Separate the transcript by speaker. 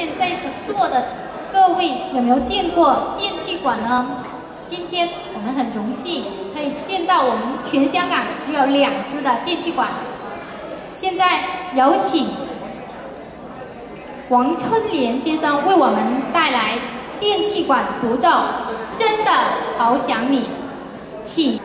Speaker 1: 现在座的各位有没有见过电气管呢？今天我们很荣幸可以见到我们全香港只有两只的电气管现在有请王春莲先生为我们带来电气管独奏真的好想你请